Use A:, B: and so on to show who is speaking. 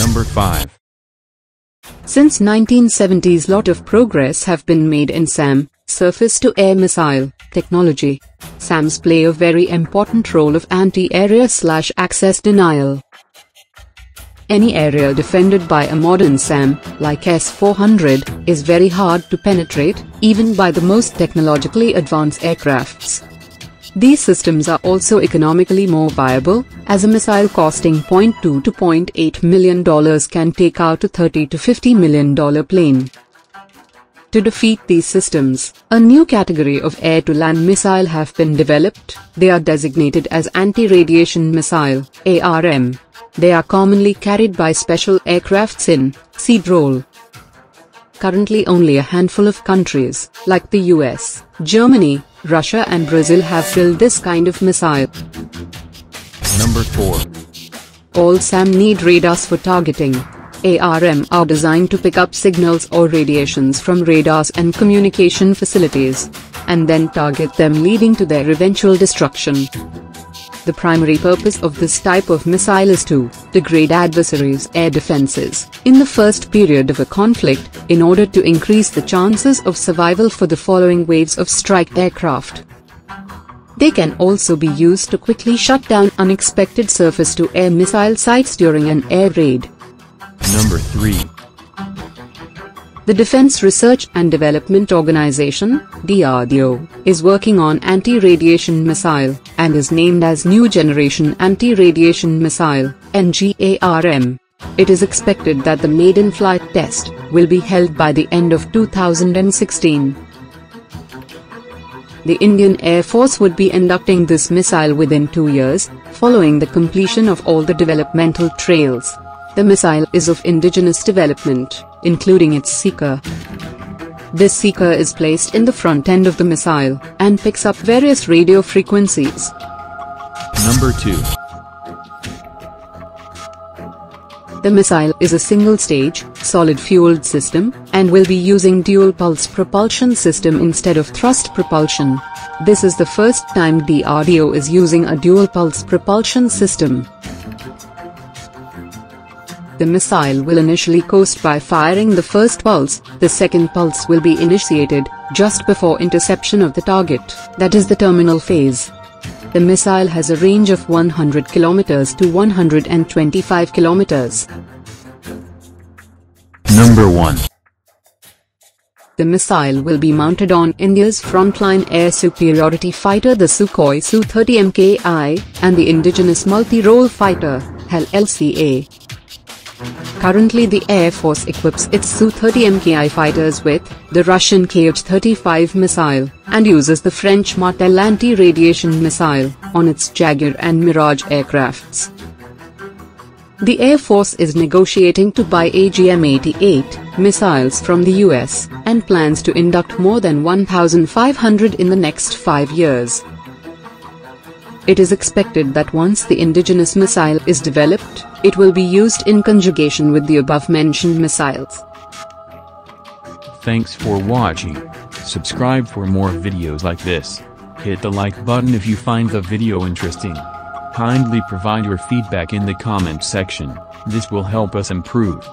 A: Number 5.
B: Since 1970s lot of progress have been made in SAM, surface-to-air missile, technology. SAMs play a very important role of anti-area slash access denial. Any area defended by a modern SAM, like S-400, is very hard to penetrate, even by the most technologically advanced aircrafts. These systems are also economically more viable, as a missile costing $0.2 to $0.8 million can take out a 30 to $50 million plane. To defeat these systems, a new category of air-to-land missile have been developed, they are designated as anti-radiation missile, ARM. They are commonly carried by special aircrafts in, SEAD role. Currently only a handful of countries, like the US, Germany, Russia and Brazil have built this kind of missile.
A: Number 4.
B: All SAM need radars for targeting. ARM are designed to pick up signals or radiations from radars and communication facilities, and then target them leading to their eventual destruction. The primary purpose of this type of missile is to degrade adversaries' air defenses in the first period of a conflict in order to increase the chances of survival for the following waves of strike aircraft. They can also be used to quickly shut down unexpected surface-to-air missile sites during an air raid.
A: Number 3.
B: The Defense Research and Development Organization, DRDO, is working on anti-radiation missile and is named as New Generation Anti-Radiation Missile, NGARM. It is expected that the maiden flight test will be held by the end of 2016. The Indian Air Force would be inducting this missile within two years, following the completion of all the developmental trails. The missile is of indigenous development, including its seeker. This seeker is placed in the front end of the missile and picks up various radio frequencies.
A: Number 2.
B: The missile is a single-stage, solid-fueled system, and will be using dual-pulse propulsion system instead of thrust propulsion. This is the first time DRDO is using a dual-pulse propulsion system. The missile will initially coast by firing the first pulse, the second pulse will be initiated just before interception of the target, that is the terminal phase. The missile has a range of 100 km to 125 km.
A: Number 1.
B: The missile will be mounted on India's frontline air superiority fighter the Sukhoi Su-30 MKI, and the indigenous multi-role fighter, HAL LCA. Currently the Air Force equips its Su-30 MKI fighters with the Russian Kh-35 missile, and uses the French Martel anti-radiation missile on its Jaguar and Mirage aircrafts. The Air Force is negotiating to buy AGM-88 missiles from the US, and plans to induct more than 1,500 in the next five years. It is expected that once the indigenous missile is developed, it will be used in conjugation with the above-mentioned missiles.
A: Thanks for watching. Subscribe for more videos like this. Hit the like button if you find the video interesting. Kindly provide your feedback in the comment section, this will help us improve.